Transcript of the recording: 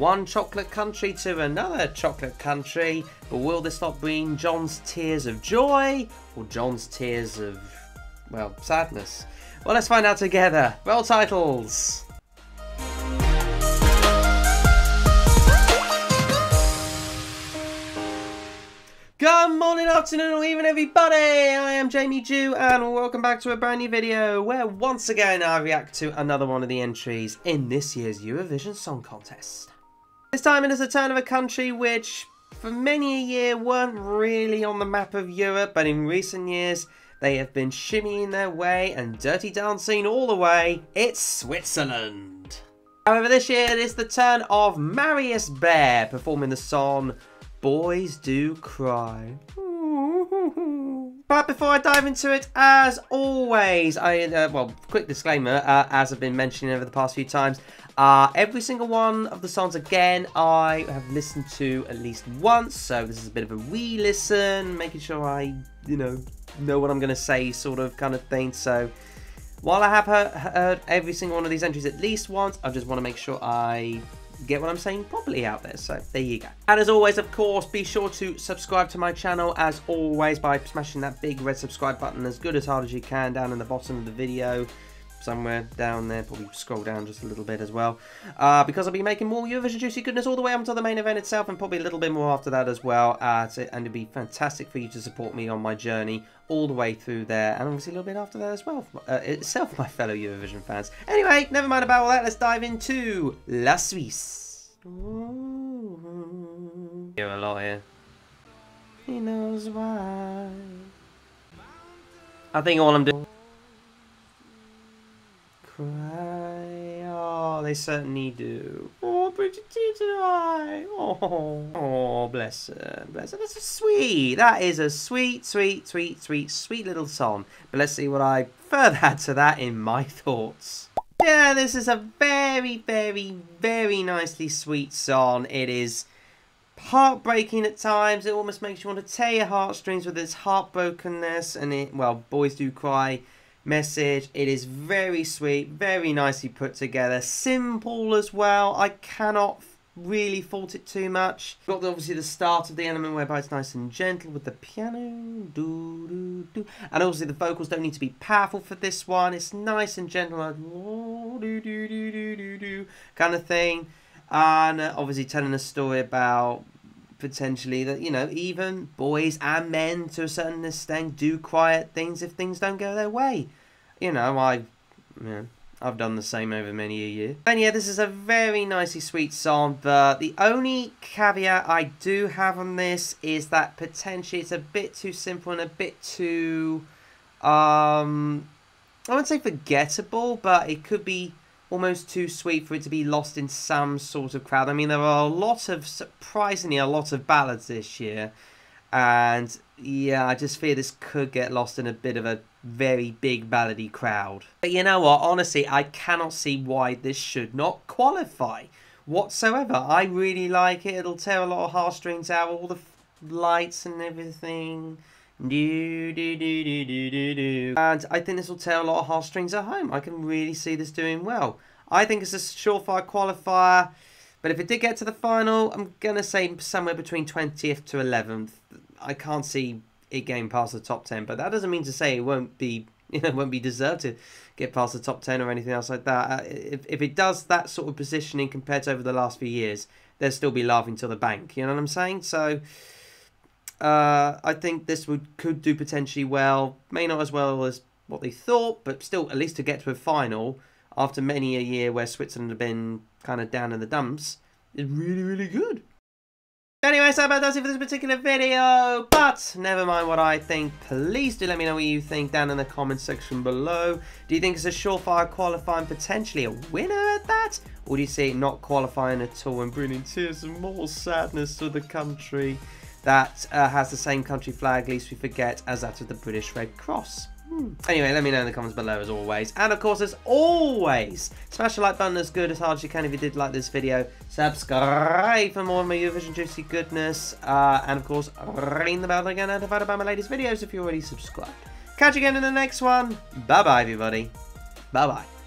one chocolate country to another chocolate country. But will this not bring Gjon's tears of joy or Gjon's tears of, well, sadness? Well, let's find out together. Roll titles. Good morning, afternoon, or even everybody! I am Jamie Joo, and welcome back to a brand new video where once again I react to another one of the entries in this year's Eurovision Song Contest. This time it is a turn of a country which, for many a year, weren't really on the map of Europe, but in recent years they have been shimmying their way and dirty dancing all the way. It's Switzerland! However, this year it is the turn of Marius Bear performing the song Boys do cry. Hmm. But before I dive into it, as always, I uh, well, quick disclaimer, uh, as I've been mentioning over the past few times, uh, every single one of the songs, again, I have listened to at least once, so this is a bit of a re-listen, making sure I, you know, know what I'm going to say, sort of kind of thing, so... While I have heard, heard every single one of these entries at least once, I just want to make sure I get what I'm saying properly out there. So there you go. And as always, of course, be sure to subscribe to my channel as always by smashing that big red subscribe button as good as hard as you can down in the bottom of the video somewhere down there. Probably scroll down just a little bit as well. Uh, because I'll be making more Eurovision Juicy Goodness all the way up until the main event itself and probably a little bit more after that as well. Uh, to, and it'd be fantastic for you to support me on my journey all the way through there. And obviously a little bit after that as well. Uh, itself, my fellow Eurovision fans. Anyway, never mind about all that. Let's dive into La Suisse. Ooh. Hear a lot here. He knows why. I think all I'm doing cry. Oh, they certainly do. Oh, Bridget tonight. Oh, oh, bless her, bless her. That's a sweet. That is a sweet, sweet, sweet, sweet, sweet little song. But let's see what I further add to that in my thoughts. Yeah, this is a very, very, very nicely sweet song. It is heartbreaking at times. It almost makes you want to tear your heartstrings with its heartbrokenness. And it, well, boys do cry message. It is very sweet, very nicely put together, simple as well. I cannot really fault it too much. Got obviously the start of the element whereby it's nice and gentle with the piano, do do do, and obviously the vocals don't need to be powerful for this one. It's nice and gentle, like do do do do do do kind of thing, and uh, obviously telling a story about potentially that you know even boys and men to a certain extent do quiet things if things don't go their way. You know i yeah, i've done the same over many a year. And yeah this is a very nicely sweet song but the only caveat i do have on this is that potentially it's a bit too simple and a bit too um i wouldn't say forgettable but it could be almost too sweet for it to be lost in some sort of crowd. I mean, there are a lot of, surprisingly, a lot of ballads this year. And yeah, I just fear this could get lost in a bit of a very big ballady crowd. But you know what? Honestly, I cannot see why this should not qualify whatsoever. I really like it. It'll tear a lot of heartstrings out, all the lights and everything. And I think this will tear a lot of heartstrings at home. I can really see this doing well. I think it's a surefire qualifier. But if it did get to the final, I'm going to say somewhere between 20th to 11th. I can't see it getting past the top 10. But that doesn't mean to say it won't be you know, won't be deserved to get past the top 10 or anything else like that. Uh, if, if it does that sort of positioning compared to over the last few years, they'll still be laughing till the bank. You know what I'm saying? So uh, I think this would could do potentially well. May not as well as what they thought, but still at least to get to a final after many a year where Switzerland have been kind of down in the dumps is really, really good. Anyway, so about does it for this particular video, but never mind what I think. Please do let me know what you think down in the comment section below. Do you think it's a surefire qualifying, potentially a winner at that? Or do you see it not qualifying at all and bringing tears and more sadness to the country? That uh, has the same country flag, least we forget, as that of the British Red Cross. Hmm. Anyway, let me know in the comments below as always. And of course, as always, smash the like button as good as hard as you can if you did like this video. Subscribe for more of my Eurovision juicy goodness. Uh, and of course, ring the bell to get notified about my latest videos if you're already subscribed. Catch you again in the next one. Bye-bye, everybody. Bye-bye.